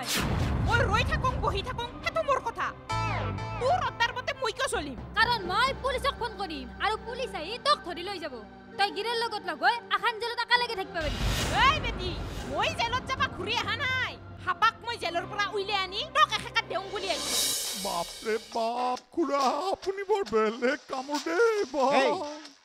তই মই ৰৈ থাকোঁ বহি থাকোঁ সেইটো মোৰ কথা। তোৰ অৰ্ডাৰ মতে মই কিয় চলিম? কাৰণ মই পুলিচক ফোন কৰিম আৰু পুলিচ আহি তোক ধৰি লৈ যাব। তই গিৰেৰ লগত লগ হৈ আখান জেলত একেলগে থাকিব এই বেটি মই জেলত যাবা ঘূৰি অহা নাই। হাপাক মই জেলৰ পৰা উলিয়াই আনি তোক এশেকাত দেওঁ বুলি আহিছোঁ। বাপৰে বাপ খুৰা আপুনি বৰ বেলেগ কামৰ দেই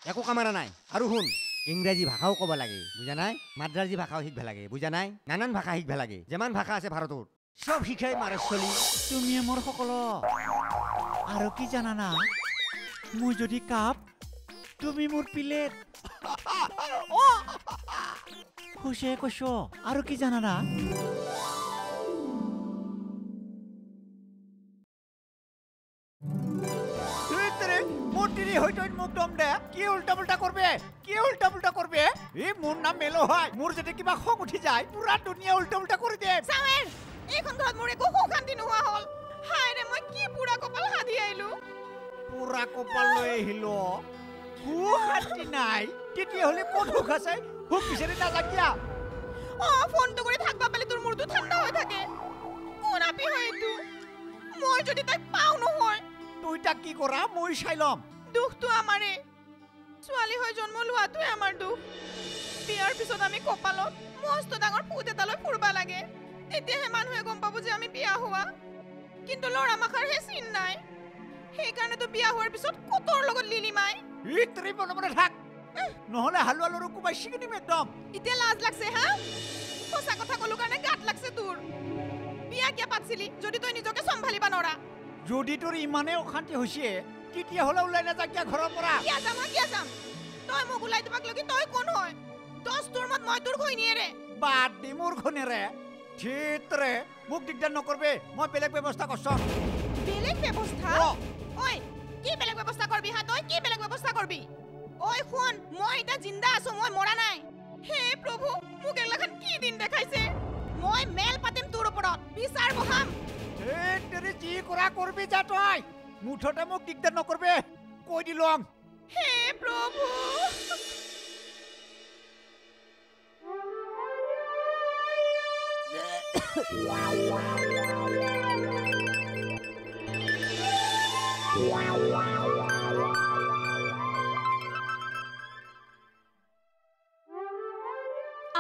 একো কামাৰা নাই। আৰু শুন ইংৰাজী ভাষাও ক'ব লাগে বুজা নাই? মাদ্ৰাজী ভাষাও শিকিব লাগে বুজা নাই? নানান ভাষা শিকিব লাগে যিমান ভাষা আছে ভাৰতত। চব শিকাই মাৰে চলি তুমি মোৰ সকল। আৰু কি জানানা? মই যদি কাপ তুমি মোৰ পিলেট। খুচে কৈছ আৰু কি জানানা? ভিতৰে হইতো মুখ দম দে। কি উল্টা পুল্টা করবে? কি উল্টা পুল্টা করবে? এই মোর নাম মেলো হয়। মোর যদি কিবা খং উঠি যায় পুরা দুনিয়া উল্টা উল্টা করে দে। চাৱেৰ এইখন ঘৰত মোৰ একো সুখ শান্তি নোহোৱা হ'ল। হাই ৰে মই কি বুঢ়া কপাল সাধি আহিলোঁ। পুরা কপাল লৈ আহিল। সুখ শান্তি নাই। তেতিয়াহ'লে ক'ত সুখ আছে? সুখ বিচাৰি নালাগিয়া অঁ ফোনটো কৰি থাকিবা পালে তোৰ মূৰটো ঠাণ্ডা হৈ থাকে। কোন আপি হয় এইটো? মই যদি তাইক পাওঁ নহয়। তুই তাক কি কৰা? মই চাই ল'ম। দুখটো আমাৰে ছোৱালী হৈ জন্ম লোৱাটোৱে আমাৰ দুখ। বিয়াৰ পিছত আমি কপালত মস্ত ডাঙৰ ফুট এটা লৈ ফুৰিব লাগে। তেতিয়াহে মানুহে গম পাব যে আমি বিয়া হোৱা। কিন্তু ল'ৰা মাখাৰ হে চিন নাই। সেইকাৰণেতো বিয়া হোৱাৰ পিছত কতৰ লগত লিলিমাই? থাক। নহ'লে হালোৱা লৰু কোবাই ছিঙি দিম একদম। এতিয়া লাজ লাগছে হা? সঁচা কথা ক'লো কাৰণে গাত লাগছে তোৰ। বিয়া কিয় পাতিছিলি? যদি তই নিজকে চম্ভালিব নৰা যদি তোৰ ইমানেই অশান্তি হৈছে তেতিয়াহ'লে ওলাই নাযাক কিয়া ঘৰৰ পৰা? কিয় যাম হা কিয় যাম তই মোক ওলাই দিবাক লগি তই কোন হয়? দছ তোৰ মত মই তোৰ ঘৈণীয়েৰে বাদ দি মোৰ খনেৰে ঠিতৰে মোক দিগদাৰ নকৰবে মই বেলেগ ব্যৱস্থা কৰছম বেলেগ ব্যৱস্থা। ঐ কি বেলেগ ব্যৱস্থা কৰবি হা? তই কি বেলেগ ব্যৱস্থা কৰবি? ঐ শুন মই এতিয়া জিন্দা আছো মই মৰা নাই। হে প্ৰভু মোক এগলাখান কি দিন দেখাইছে? মই মেল পাতিম তোৰ ওপৰত বিচাৰ বহাম। ঠিতৰে যি কৰা কৰবি যা তই। মুঠতে মোক দিগদাৰ নকৰবে কৈ দিলং? হে প্ৰভু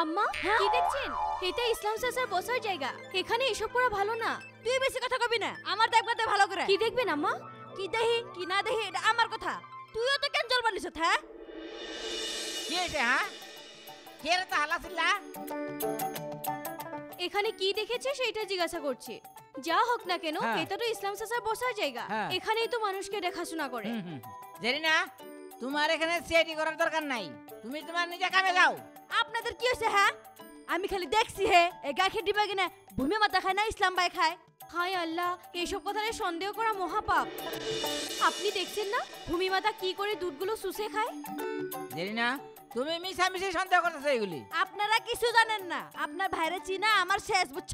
আম্মা কি দেখছেন? এটা ইসলাম চাচার বসার জায়গা। এখানে এসব করা ভালো না। তুই বেশি কথা কবি না। আমার দেখবাতে ভালো করে। কি দেখবেন আম্মা? কি দেহি কি না দেহি এটা আমার কথা। তুইও তো কেন জল বানিস হ্যাঁ? কি হৈছে হা কিয়ের এটা হালা চিল্লা এখানে কি দেখেছে সেটা জিজ্ঞাসা করছে। যা হোক না কেন হ্যাঁ। এটা তো ইসলাম চাচার বসার জায়গা। হ্যাঁ। এখানেই তো মানুষকে দেখাশোনা করে। জেরিনা তোমার এখানে সিআইডি করার দরকার নাই। তুমি তোমার নিজে কামে যাও। আপনাদের কি হয়েছে হ্যাঁ? আমি খালি দেখছি হে এ গাখের ডিবা কিনা ভূমি মাতা খায় না ইসলাম বাই খায়। হায় আল্লাহ এইসব কথায় সন্দেহ করা মহাপাপ। আপনি দেখছেন না ভূমিমাতা কি করে দুধগুলো শুষে খায়? জেরিনা তুমি মিশামিশি সন্দেহ করতেছো এগুলি। আপনারা কিছু জানেন না আপনার ভাইরে চিনা আমার শেষ বুঝছ?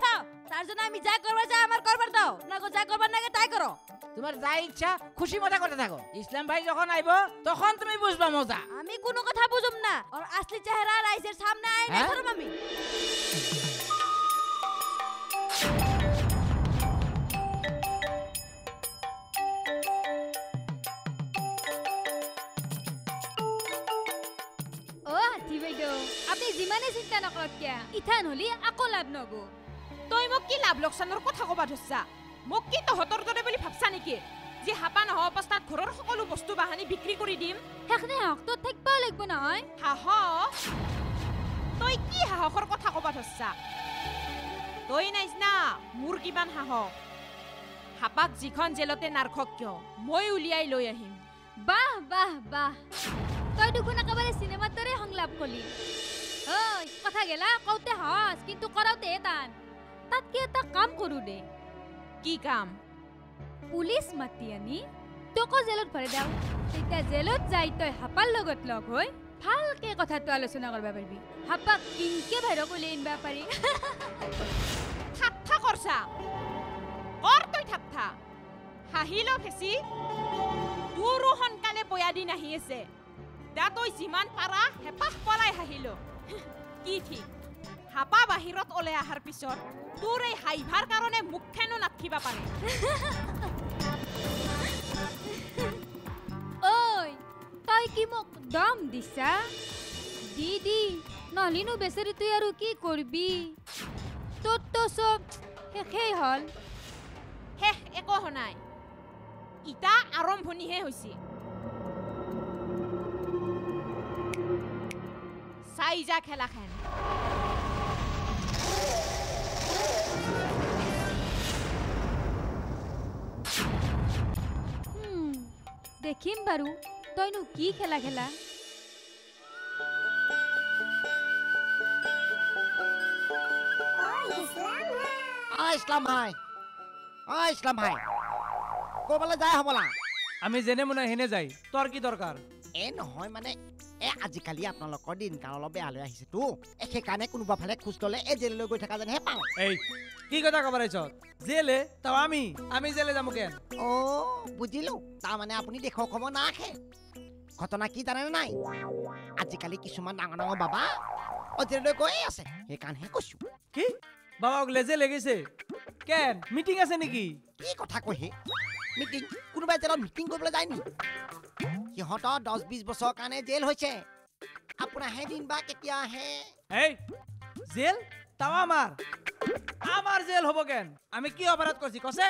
তার জন্য আমি যা করবার যা আমার করবার দাও না গো যা করবার নাগে তাই করো। তোমার যা ইচ্ছা খুশি মজা করতে থাকো। ইসলাম ভাই যখন আইব তখন তুমি বুঝবা মজা। আমি কোনো কথা বুঝুম না ওর আসলি চেহারা রাইজের সামনে আই না? আমি কিয়া ইথান হলি আকৌ লাভ নহব তই মোক কি লাভ লোকচানৰ কথা ক'বা ধৰছা মোক কি তহঁতৰ দৰে বুলি ভাবছা নেকি যে হাপা নোহোৱা অৱস্থাত ঘৰৰ সকলো বস্তু বাহানি বিক্ৰী কৰি দিম সেইখিনি হাকটোত থাকিবও লাগিব নহয় সাহস তই কি সাহসৰ কথা ক'বা ধৰছা তই নাইছ না মোৰ কিমান সাহস হাপাক যিখন জেলতে নাৰখক কিয় মই উলিয়াই লৈ আহিম বাহ বাহ বাহ তই দেখোন একেবাৰে চিনেমাৰ দৰে সংলাপ কলি কথা গেলা কওঁতে সহজ কিন্তু কৰাওঁতে টান তাতকে এটা কাম কৰো দে কি কাম পুলিচ মাতি আনি তোকো জেলত ভৰাই দেও তেতিয়া জেলত যাই তই হাপাৰ লগত লগ হৈ ভালকে কথাটো আলোচনা কৰিব পাৰিবি হাপাক কিনকে বাহিৰত উলিয়াই আনিব পাৰি ঠাট্টা কৰছা কৰ তই ঠাট্টা হাঁহি ল ফেচি তোৰো সোনকালে বয়া দিন আহি আছে দা তই যিমান পাৰা হেঁপাহ পলাই হাঁহি ল কি ঠিক হাপা বাহিৰত ওলাই অহাৰ পিছত তোৰ এই হাইভাৰ কাৰণে মুখখনো নাথকিবা পাৰে ঐ তই কি মোক দম দিছা দি দি নহলিনো বেচেৰি তুই আৰু কি কৰবি তোৰতো চব শেষেই হ'ল শেষ একো হোৱা নাই ইটা আৰম্ভণিহে হৈছে যা খেলাখন হুম, দেখিম বাৰু তইনো কি খেলা খেলা অ ইছলাম ভাই অ ইছলাম ভাই ক'ৰবালৈ যায় হ'বলা আমি যেনে মনে হেনে যাই তোৰ কি দৰকাৰ এ নহয় মানে এ আজিকালি আপোনালোকৰ দিনকাল অলপ বেয়ালৈ আহিছেতো এ সেইকাৰণে কোনোবা ফালে খোজ ল'লে এই জেললৈ গৈ থকা যেনহে পাওঁ। এই কি কথা কব আহিছ জেলে তাও আমি আমি জেলে যাম কেন অ' বুজিলো। তাৰমানে আপুনি দেশৰ খবৰ নাৰাখে। ঘটনা কি জানেনে নাই? আজিকালি কিছুমান ডাঙৰ ডাঙৰ বাবা অজেললৈ গৈয়ে আছে। সেইকাৰণেহে কৈছো। কি? বাবাক লেজে লেগেছে কেন মিটিং আছে নেকি? কি কথা কয় হে মিটিং কোনোবাই জেলত মিটিং কৰিবলৈ যায় নি সিহঁতৰ দহ বিছ বছৰৰ কাৰণে জেল হৈছে। আপোনাৰহে দিন বা কেতিয়া আহে? এই জেল? তাও আমাৰ। আমাৰ জেল হ'ব কেন আমি কি অপৰাধ কৰিছি কছে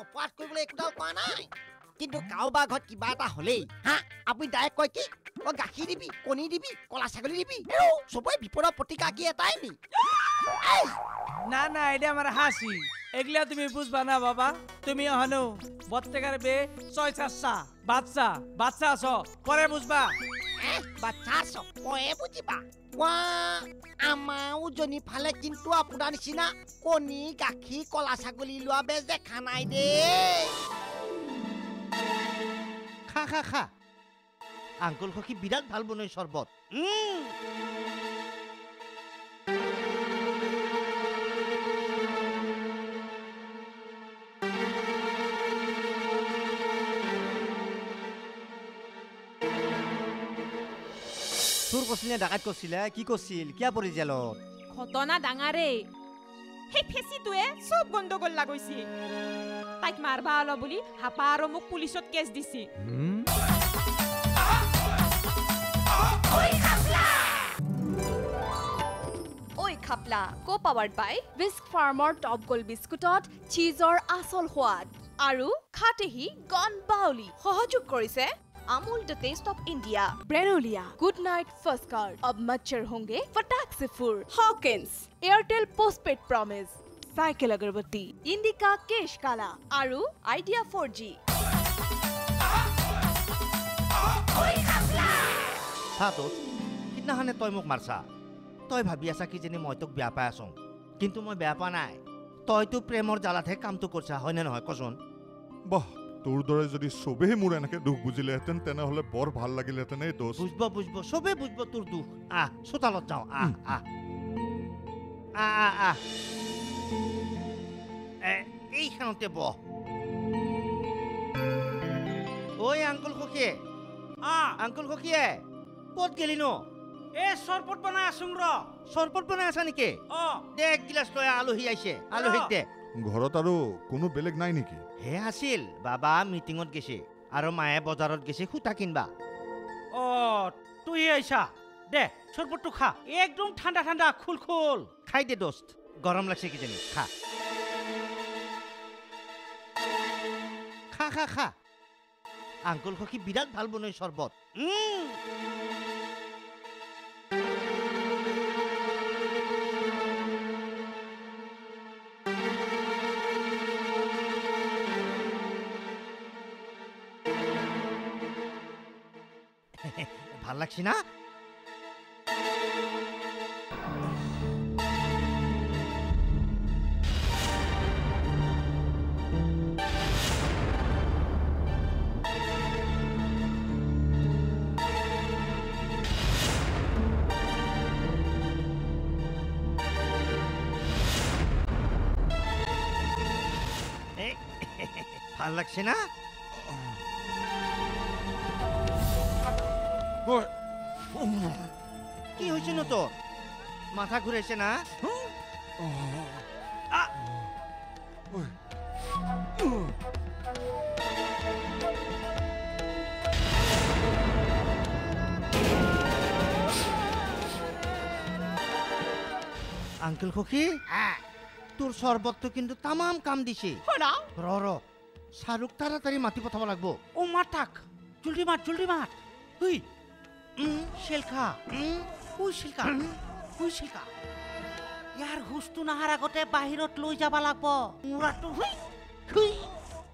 অপৰাধ কৰিবলৈ একোটাও কোৱা নাই। কিন্তু কাৰোবাৰ ঘৰত কিবা এটা হ'লেই হা? আপুনি ডাইৰেক্ট কয় কি? অ গাখীৰ দিবি কণী দিবি কলা ছাগলী দিবি। চবৰে বিপদৰ প্ৰতিকাৰ কি এটাই নি। না না এটা আমাৰ হাসি এগুলা তুমি বুঝবা না বাবা। তুমি হনু বত্তেকার বে ছয় চারসা বাচ্চা বাচ্চা আছ পরে বুঝবা। বাচ্চা চব ময়ে বুজিবা কোৱা আমাৰ উজনি ফালে কিন্তু আপোনাৰ নিচিনা কণী গাখীৰ কলা ছাগলী লোৱা বেজ দেখা নাই দেই খা খা খা। আংকুল সখী বিৰাট ভালো বনাই চৰ্বত। চোৰ কৰিছিলে ডাকাত কৰিছিলে কি কৰিছিল কিয় পৰি জেলত ঘটনা ডাঙাৰে সেই ফেঁচিটোৱে চব গণ্ডগোল লাগাইছে তাইক মাৰবা অলপ বুলি হাপা আৰু মোক পুলিচত কেছ দিছে ঐ খাপলা কো পাৱাৰ্ড বাই বিস্ক ফাৰ্মৰ টপ গোল বিস্কুটত চীজৰ আচল সোৱাদ আৰু খাটেহি গন বাউলি সহযোগ কৰিছে Amul the taste of India ব্ৰেনলিয়া good night ফস্কাৰ of মচ্ছৰ হোংগে ফটাক से फुर Hawkins Airtel postpaid Promise cycle अगरबत्ती इंडिका केश काला আৰু আইডিয়া 4G চা তোৰ সিদিনাখনে তই মোক মাৰছা তই ভাবি আছা কিজানি মই তোক বেয়া পাই আছো কিন্তু মই বেয়া পোৱা নাই তইতো প্ৰেমৰ জ্বালাতহে কামটো কৰিছা হয়নে নহয় কচোন বাহ তোৰ দৰে যদি চবেই মোৰ এনেকে দুখ বুজিলেহেঁতেন তেনেহ'লে বৰ ভাল লাগিলেহেঁতেন এই দোষ। বুজব বুজব চবে বুজব তোৰ দুখ। আহ চোতালত যাওঁ। আহ আহ। এইখানতে বহ। ঐ আংকুল সখীয়ে। আংকুল সখীয়ে ক'ত গেলি নো? এ চৰপট বনাই আছোং ৰ। চৰবত বনাই আছা নেকি? অ। দে এক গিলাচ লৈ আহ, আলহী আহিছে। আলহীক দে। ঘৰত আৰু কোনো বেলেগ নাই নেকি? হে আছিল বাবা মিটিঙত গেছে আৰু মায়ে বজাৰত গেছে সূতা কিনবা। অ তুই আইসা দে চৰবতটো খা একদম ঠান্ডা ঠান্ডা খুল খুল। খাই দে দোস্ত গৰম লাগছে কিজানি খা। খা খা খা। আংকুল সখী বিৰাট ভাল বনাই চৰ্বত। উম। ভাল কি হৈছে ন তোৰ মাথা ঘূৰাইছে না? আংকেল সখী তোৰ চৰ্বতটো কিন্তু তামাম কাম দিছে। ৰ ৰ শ্বাহৰুখ তাড়াতাড়ি মাতি পঠাব লাগব। ও মাত থাক। জলদি মাত জলদি মাত হুই। চিল্কা হুই চিল্কা ইয়াৰ হুচটো নাহাৰ আগতে বাহিৰত লৈ যাব লাগব মূৰাটো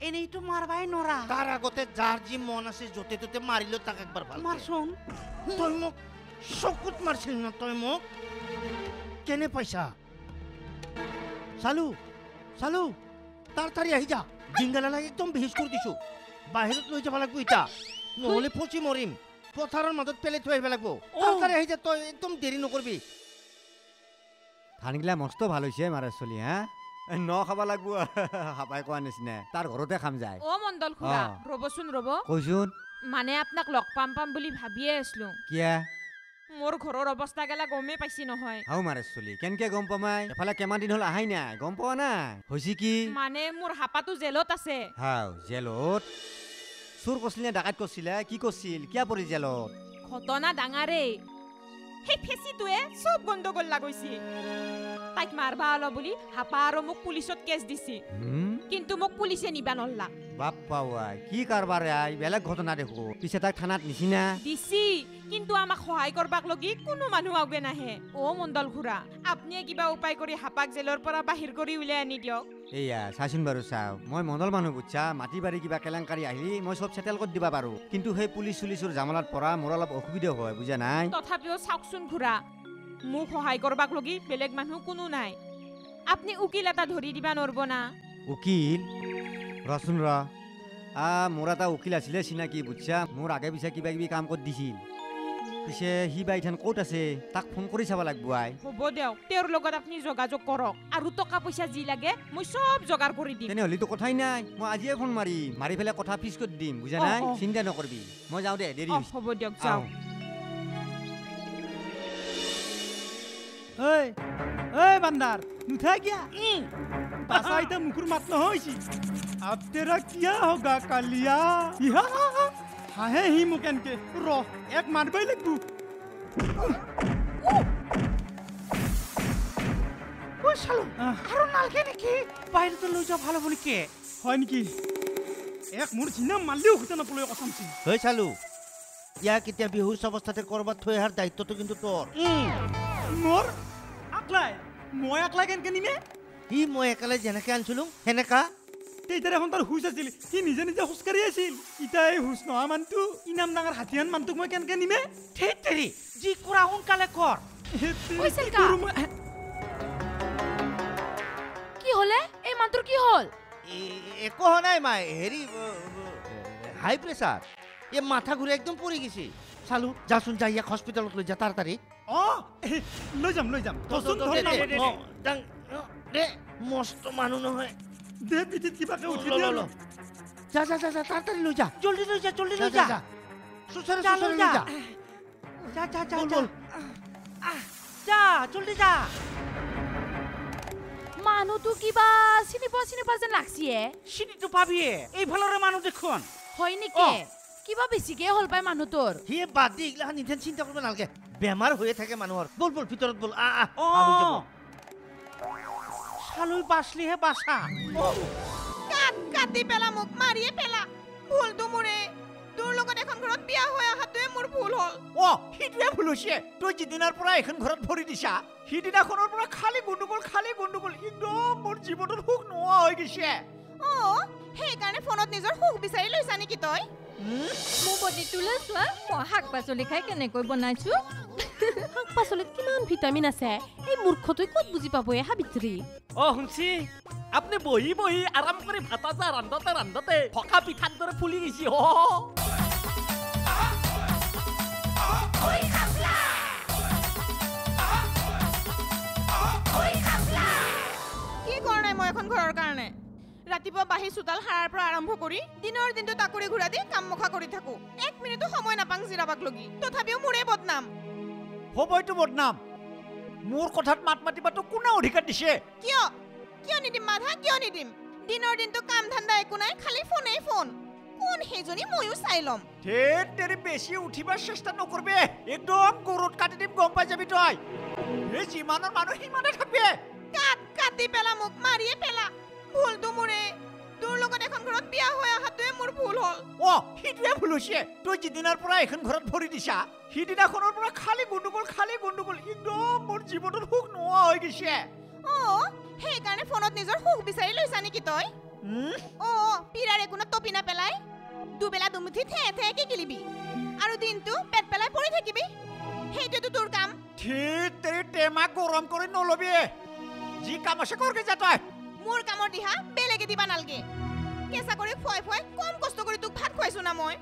এনেইতো মাৰবাই নৰা তাৰ আগতে যাৰ যি মন আছে য'তে ত'তে মাৰিলো তাক একবাৰ ভাল মাৰচোন তই মোক চকুত মাৰছিল ন তই মোক কেনে পাইছা চালু চালু তাড়াতাড়ি আহি যা জিংগালালাক একদম বেহিজ কৰি দিছো বাহিৰত লৈ যাব লাগিব ইটা নহ'লে ফচি মৰিম পথাৰৰ মাজত পেলাই থৈ আহিব লাগিব। তাড়াতাড়ি আহি যা তই একদম দেৰি নকৰিবি। ধানগিলা মস্ত ভাল হৈছে মাৰা চলি হা? ন খাব লাগব। হাপাই কোৱা নিচিনা। তাৰ ঘৰতে খাম যায়। অ মণ্ডল খুৰা। ৰ'বচোন ৰ'ব। কৈছোন মানে আপোনাক লগ পাম পাম বুলি ভাবিয়ে আছিলো। কিয়া? মোৰ ঘৰৰ অৱস্থা গেলা গমেই পাইছি নহয়। হাও মাৰে চলি কেনকে গম পামাই এফালে কিমান দিন হ'ল আহাই নাই গম পোৱা নাই? হৈছে কি? মানে মোৰ হাপাটো জেলত আছে। হাও জেলত? চুৰ কৰিছিল নে ডাকাত কৰিছিলে কি কৰিছিল কিয়া পৰি জেলত ঘটনা ডাঙাৰেই সেই ফেঁচিটোৱে চব গণ্ডগোল লাগাইছি তাইক মাৰবা ওলা বুলি হাপা আৰু মোক পুলিচত কেছ দিছি। কিন্তু মোক পুলিচে নিবা নল্লা। বাপ পাৱাই কি কাৰবাৰ? আই বেলেগ ঘটনা দেখো। পিছে তাক থানাত নিচিনা? দিছি কিন্তু আমাক সহায় কৰবাক লগি কোনো মানুহ আগে নাহে। অ মণ্ডল খুৰা আপুনিয়ে কিবা উপায় কৰি হাপাক জেলৰ পৰা বাহিৰ কৰি উলিয়াই আনি দিয়ক। এয়া চাচোন বাৰু চাওঁ মই মণ্ডল মানুহ বুজছা মাটি বাৰী কিবা কেলেংকাৰী আহিলি মই চব চেটেল কৰি দিবা পাৰোঁ। কিন্তু সেই পুলিচ চুলিচৰ জামালাত পৰা মোৰ অলপ অসুবিধা হয় বুজা নাই? তথাপিও চাওকচোন খুৰা মোক সহায় কৰবাক লগি বেলেগ মানুহ কোনো নাই। আপুনি উকিল এটা ধৰি দিবা নৰব না উকিল? ৰচোন ৰ। আ মোৰ এটা উকিল আছিলে চিনাকি বুজছা? মোৰ আগে পিছে কিবা কিবি কাম কৰি দিছিল। পিছে সি বা ইথান ক'ত আছে? তাক ফোন কৰি চাব লাগব আই। হ'ব দিয়ক তেওঁৰ লগত আপুনি যোগাযোগ কৰক। আৰু টকা পইচা যি লাগে মই চব যোগাৰ কৰি দিম। তেনেহ'লেতো কথাই নাই। মই আজিয়ে ফোন মাৰিম। মাৰি পেলাই কথা ফিক্স কৰি দিম বুজা নাই। চিন্তা নকৰিবি। মই যাওঁ দে দেৰি হ'ব দিয়ক যাওক ঐ ঐ বান্দাৰ নুঠা গিয়া বাসা ইতা মুখুৰ মাত নহৈছি হোগা কালিয়া ইহা হাহে হি মোক এনকে ৰ এক মাৰবাই লাগবো ও চালো আৰু নালগে নেকি বাহিৰতে লৈ যোৱা ভাল হ'ব নেকি হয় নেকি এক মোৰ চিনা মালিও খুঁজে নাপলৈ কচামচি হৈ চালো ইয়াক এতিয়া বিহুৰ অৱস্থাতে কৰবাত থৈ অহাৰ দায়িত্বটো কিন্তু তোৰ মোৰ আকলাই মই আকলাই কেনকে নিমে সি মই একেলগে যেনেকে আনিছিলো সেনেকা তেইতাৰ এখন তাৰ হুচ আছিল। সি নিজে নিজে খোজকাঢ়ি আছিল। ইতা এই হুচ নহা মানুহটো ইনাম ডাঙৰ হাতীয়ান মানুহটোক মই কেনকে নিমে? ঠিক তেৰি যি কৰা সোনকালে কৰ। কি হলে? এই মানুহটোৰ কি হ'ল? একো হোৱা নাই মাই। হেৰি হাই প্ৰেছাৰ। এই মাথা ঘূৰি একদম পৰি গৈছে। চালো যাচোন যা ইয়াক হস্পিটেলত লৈ যা তাড়াতাড়ি। অঁ এ, লৈ যাম লৈ যাম। অ, মস্ত মানুহ নহয়। দে পিঠিত কিবাকে উঠি ল, ল, দিয়া ল। যা যা যা যা তাড়াতাড়ি লৈ যা জলদি লৈ যা জলদি যা লৈ যা যা যা চুচৰে যা, চুচৰে লৈ লৈ যা। যা যা যা যা বল, যা বল। আহ, যা জলদি যা মানুহটো কিবা চিনি পোৱা চিনি পোৱা যেন লাগছিয়ে চিনিটো পাবিয়ে এইফালৰে মানুহ দেখোন হয় নেকি। কিবা বেছিকে হ'ল পাই মানুহটোৰ সি বাদ দি এইগিলাখান নিধন চিন্তা কৰিব নালাগে বেমাৰ হৈয়ে থাকে মানুহৰ বল বল ভিতৰত বল আহ আহ অ আহ, হৈ বাচলিহে কাট কাটি পেলা মোক মাৰিয়ে পেলা। ভুলটো মোৰে তোৰ লগত এখন ঘৰত বিয়া হৈ অহাটোৱে মোৰ ভুল হ'ল। অ সিটোৱে ভুল হৈছে। তই যিদিনাৰ পৰা এইখন ঘৰত ভৰি দিছা সিদিনাখনৰ পৰা খালী গণ্ডগোল খালী গণ্ডগোল। একদম মোৰ জীৱনত সুখ নোহোৱা হৈ গৈছে। অ সেইকাৰণে ফোনত নিজৰ সুখ বিচাৰি লৈছা নেকি তই? মোৰ বডিটোলৈ চোৱা মই শাক পাচলি খাই কেনেকৈ বনাইছো? শাক পাচলিত কিমান ভিটামিন আছে? এই মূৰ্খটোৱে ক'ত বুজি পাব এই সাবিত্ৰী? অ শুনছি। আপুনি বহি বহি আৰাম কৰি ভাত আঞ্জা ৰান্ধতে ৰান্ধতে ভকা পিঠাৰ দৰে ফুলি গৈছে হ কি কৰা নাই মই এখন ঘৰৰ কাৰণে? ৰাতিপুৱা বাঢ়ি চোতাল সাৰাৰ পৰা আৰম্ভ কৰি দিনৰ দিনটো তাকৰি ঘূৰা দি কাম মুখা কৰি থাকো। এক মিনিটো সময় নাপাং জিৰাবাক লগি। তথাপিও মোৰে বদনাম। হ'বইতো বদনাম। মোৰ কথাত মাত মাতিবাতো কোনে অধিকাৰ দিছে? কিয়? কিয় নিদিম মাধা? কিয় নিদিম? দিনৰ দিনটো কাম ধান্দা একো নাই খালি ফোনেই ফোন। কোন সেইজনী ময়ো চাই ল'ম। ধেৰ তেৰি বেছি উঠিবাৰ চেষ্টা নকৰবে। একদম গৰুত কাটি দিম গম পাই যাবি তই। এই যিমানৰ মানুহ সিমানে থাকবে। কাট কাটি পেলা মোক মাৰিয়ে পেলা। ভুলটো মোৰে বিয়া হৈ অহাটোৱে মোৰ ভুল হ'ল অ সিটোৱে ভুল হৈছে তই যিদিনাৰ পৰা এখন ঘৰত ভৰি দিছা সিদিনাখনৰ পৰা খালি গণ্ডগোল খালি গণ্ডগোল একদম মোৰ জীৱনত সুখ নোহোৱা হৈ গৈছে। অ সেইকাৰণে ফোনত নিজৰ সুখ বিচাৰি লৈছা নেকি তই? অ পীৰাৰ একোনো টপি নাপেলাই দুবেলা দুমুঠি থে থে কি কিলিবি আৰু দিনটো পেট পেলাই পৰি থাকিবি। সেইটোৱেতো তোৰ কাম। ধেৰ তেৰি টেমা গৰম কৰি নলবি যি কাম আছে কৰগে যা তই। মোৰ কামৰ দিহা বেলেগে দিবা নালগে। কেঁচা কৰি খুৱাই খুৱাই কম কষ্ট কৰি তোক ভাত খুৱাইছো না মই।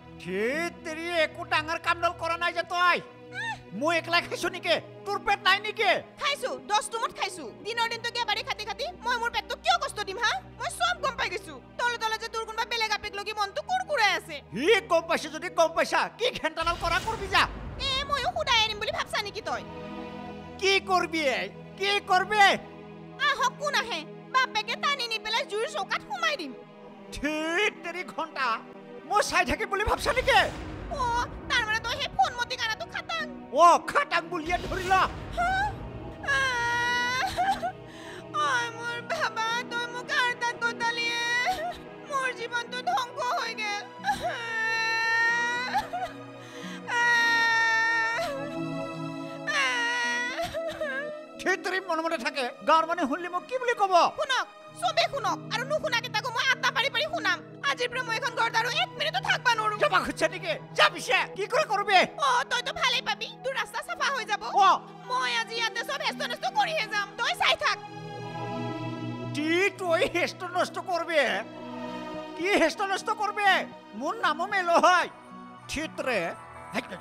তেৰি একো ডাঙৰ কামডাল কৰা নাই যে তই। মই একলাই খাইছো নেকি? তোৰ পেট নাই নেকি? খাইছো দহ টোমত খাইছো। দিনৰ দিনটো গেবাৰী খাটি খাটি মই মোৰ পেটটো কিয় কষ্ট দিম হা? মই চব গম পাই গৈছো। তলে তলে যে তোৰ কোনোবা বেলেগ আবেগ লগি মনটো কুৰকুৰাই আছে। সি গম পাইছে যদি গম পাইছা কি ঘেণ্টাডাল কৰা কৰবি যা। এ ময়ো সুদাই আনিম বুলি ভাবছা নেকি তই? কি কৰবি? কি কৰবি আহক কোন আহে? বাপেকে টানি নি পেলাই জুইৰ চৌকাত সোমাই দিম। ধেৰ তেৰি ঘণ্টা মই চাই থাকিম বুলি ভাবছা নেকি অ তাৰমানে তই সেই ফোন মতি কানাটো খাটাং অ খাটাং বুলিয়ে ধৰি ল অই মোৰ বাবা তই মোক কাৰ তাত গতালিয়ে মোৰ জীৱনটো ধ্বংস হৈ গেল। ধেৰ তেৰি মনে মনে থাকে। গাঁৱৰ মানুহে শুনিলে মোক কি বুলি ক'ব? শুনক চবে শুনক আৰু নুশুনাকেইটাকো মই আটা পাৰি পাৰি শুনাম। আজিৰ পৰা মই এখন ঘৰত আৰু এক মিনিটো থাকবা নোৱাৰো। যাবা খুজিছা নেকি? যা পিছে কি কৰে কৰবি? অ তইতো ভালেই পাবি। তোৰ ৰাস্তা চাফা হৈ যাব। অ। মই আজি ইয়াতে চব হেষ্ট নেষ্ট কৰিহে যাম। তই চাই থাক। টি তই হেষ্ট নষ্ট কৰবি? কি হেষ্ট নষ্ট কৰবি? মোৰ নামো মেলো হয়। থিত্ৰে একদম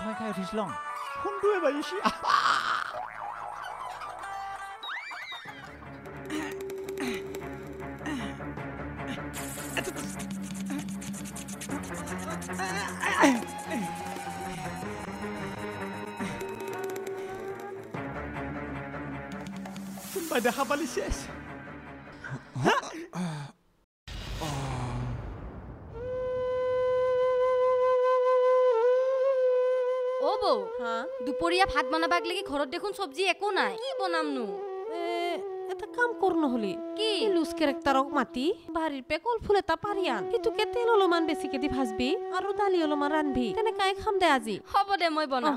ভয় খাই উঠিছিলং ফোনটোৱে বাজিছে। কোনোবাই দেখা পালি চেচ অ বৌ হা? দুপৰীয়া ভাত বনাবাক লাগি ঘৰত দেখোন চব্জি একো নাই। কি বনামনো? এ, এটা কাম কৰো নহলে। কি? লুজ কেৰেক্টাৰক মাতি বাৰীৰ পে কল ফুল এটা পাৰি আন। সিটোকে তেল অলপমান বেছিকে দি ভাজবি আৰু দালি অলপমান ৰান্ধবি। তেনেকাই খাম দে আজি। হ'ব দে মই বনাম।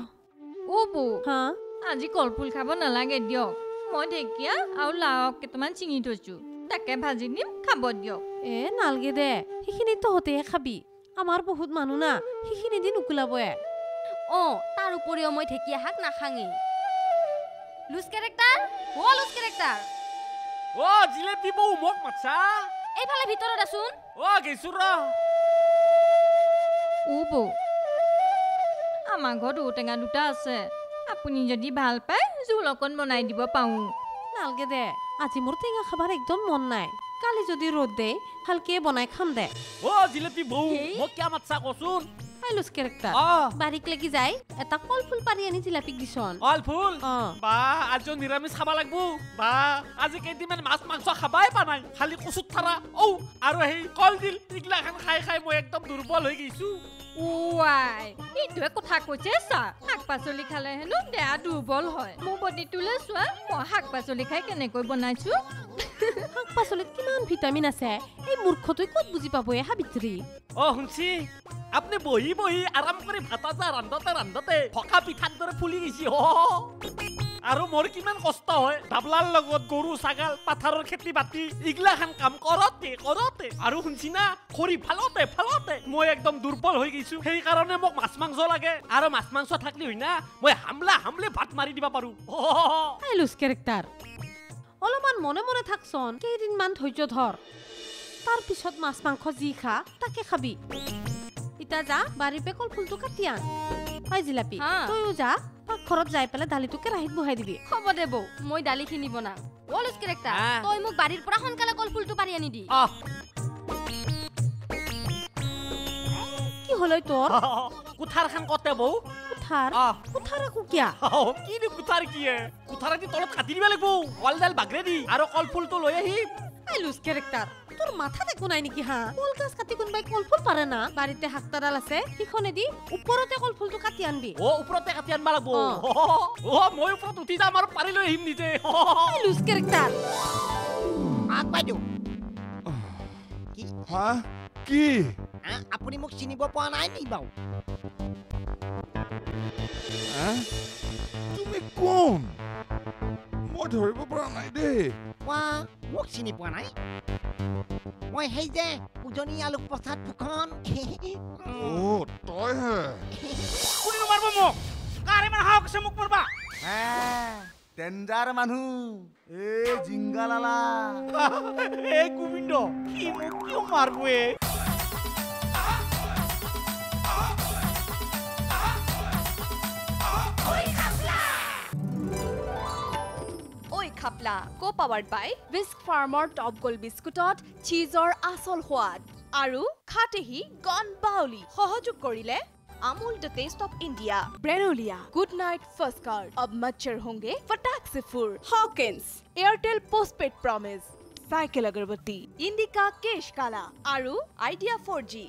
অ বৌ হা? আজি কলফুল খাব নালাগে দিয়ক। মই ঢেকীয়া আৰু লাও কেইটামান চিঙি থৈছো। তাকে ভাজি দিম খাব দিয়ক। এ নালগে দে সেইখিনি তহঁতেহে খাবি। আমাৰ বহুত মানুহ না সেইখিনি দি নুকুলাবয়ে। অ তাৰ উপৰিও মই ঢেকীয়া শাক নাখাঙেই। Loose character? অ লুজ কেৰেক্টাৰ। অ জিলেপি বৌ মোক মাতছা। এইফালে ভিতৰত আছোন। অ গেছো ৰ। ও বৌ। আমাৰ ঘৰত ঔটেঙা দুটা আছে। আপুনি যদি ভাল পায় জোল অকণ বনাই দিব পাওঁ নালগে দে। আজি মোৰ টেঙা খাবাৰ একদম মন নাই। কালি যদি ৰ'দ দে ভালকে বনাই খাম দে। অ জিলেপি বৌ মোক কিয় মাতছা কচোন? কেৰেক্টাৰ। বাৰীক লাগি যায় এটা কল ফুল পাৰি আনি জিলাপিক দিছন অল ফুল বা আজি নিৰামিষ খাব লাগবো। বা আজি কেইদিনমান মাছ মাংস খাবাই পা নাই। খালি কচুত থাৰা। ঔ আৰু সেই কলডিল এইগিলাখান খাই খাই মই একদম দুৰ্বল হৈ গৈছো। ওৱাই এইটোৱে কথা কৈছে চা। শাক পাচলি খালে হেনো দেহা দুৰ্বল হয়। মোৰ বডিটোলৈ চোৱা মই শাক পাচলি খাই কেনেকৈ বনাইছো? শাক পাচলিত কিমান ভিটামিন আছে? এই মূৰ্খটোৱে ক'ত বুজি পাব এ সাবিত্ৰী অ শুনছি। আপুনি বহি বহি আৰাম কৰি ভাত আজা ৰান্ধতে ৰান্ধতে ভকা পিঠাৰ দৰে ফুলি গৈছে হ আৰু মোৰ কিমান কষ্ট হয়। ডাবলাৰ লগত গৰু ছাগাল পাথাৰৰ খেতি বাতি এইগিলাখান কাম কৰতে কৰতে। আৰু শুনছি না খৰি ফালতে ফালতে। মই একদম দুৰ্বল হৈ গৈছো। সেইকাৰণে মোক মাছ মাংস লাগে। আৰু মাছ মাংস থাকলি হয় না মই হামলা হামলে ভাত মাৰি দিব পাৰো। আই লুজ কেৰেক্টাৰ। অলপমান মনে মনে থাকচোন কেইদিনমান ধৈৰ্য ধৰ। তাৰ পিছত মাছ মাংস যি খা তাকে খাবি। ইতা যা বাৰীৰ পে কল ফুলটো কাটি আন। হয় জিলাপি। তইও যা পাকঘৰত যাই পেলাই দালিটো কেৰাহীত বহাই দিবি। হ'ব দে বৌ মই দালিখিনি বনাম। অ লুজ কেৰেক্টাৰ। তই মোক বাৰীৰ পৰা সোনকালে কলফুলটো পাৰি আনি দি হ'ল তোৰ কতে বৌ। কুঠাৰ? আহ কুঠাৰ আকৌ কিয়া? আহ, কিনো কুঠাৰ কিয়ে? কুঠাৰেদি তলত কাটি দিব লাগিব। কলডাল বাগৰে দি আৰু কলফুলটো লৈ আহিম এই লুজ কেৰেক্টাৰ তোৰ মাথাত একো নাই নেকি হা? কল গাছ কাটি কোনোবাই কলফুল পাৰে না? বাৰীতে শাকতাডাল আছে সিখনেদি ওপৰতে কলফুলটো কাটি আনবি। অ ওপৰতে কাটি আনবা লাগিব। অ। অ মই ওপৰত উঠি যাম আৰু পাৰি লৈ আহিম নিজে। এই লুজ কেৰেক্টাৰ। আগ বাইদেউ। হা? কি? হা? আপুনি মোক চিনিব পৰা নাই নি বাৰু? তুমি কোন? মই ধৰিব পৰা নাই দেই। কোৱা মোক চিনি পোৱা নাই? মই সেই যে উজনি আলোক প্ৰসাদ ফুকন তইহে কোনে মাৰিব মোক? কাৰ ইমান সাহস আছে মোক মাৰবা? ডেঞ্জাৰ মানুহ। এই জিংগালালা। এই গোবিন্দ সি মোক কিয় মাৰবয়ে থাপলা কো পাৱাৰ্ড বাই বিস্ক ফাৰ্মৰ টপ গোল বিস্কুটত চীজৰ আচল সোৱাদ আৰু খাটেহি গন বাউলি সহযোগ কৰিলে Amul the taste of India. ব্ৰেনলিয়া good night first card অব মচ্চাৰ হোংগে ফটাক চিফুৰ Hawkins Airtel post paid promise. Cycle অগৰবতী Indica কেশ কালা আৰু আইডিয়া ফ'ৰ জি।